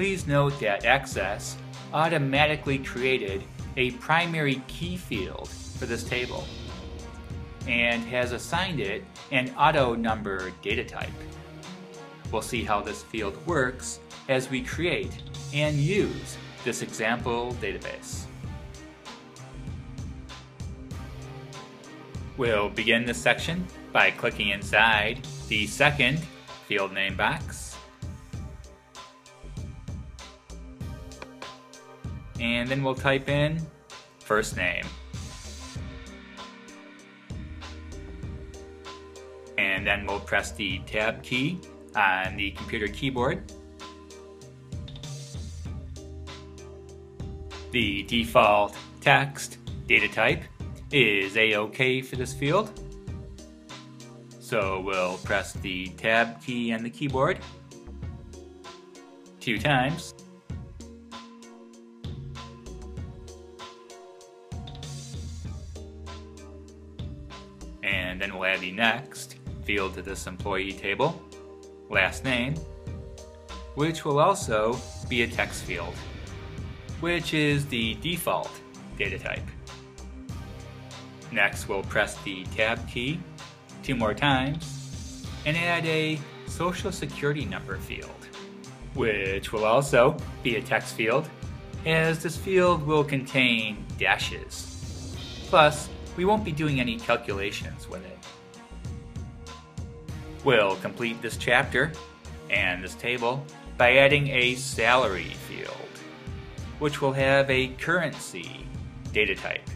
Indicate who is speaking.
Speaker 1: please note that Access automatically created a primary key field for this table and has assigned it an auto number data type. We'll see how this field works as we create and use this example database. We'll begin this section by clicking inside the second field name box. And then we'll type in first name. And then we'll press the tab key on the computer keyboard. The default text data type is A-OK for this field. So we'll press the tab key on the keyboard two times. And then we'll add the next field to this employee table, last name, which will also be a text field, which is the default data type. Next, we'll press the Tab key two more times and add a Social Security number field, which will also be a text field, as this field will contain dashes. Plus, we won't be doing any calculations with it. We'll complete this chapter and this table by adding a salary field, which will have a currency data type.